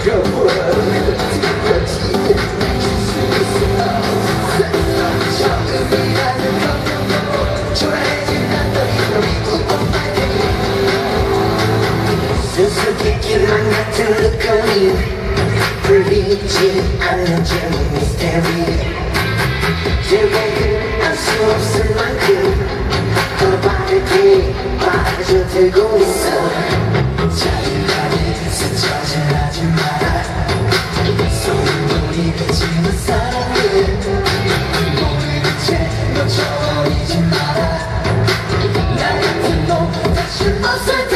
I'm so sorry, I'm so sorry, I'm so sorry, I'm so I'm so sorry, I'm so sorry, I'm so sorry, I'm so sorry, so sorry, I'm so sorry, I'm so Closer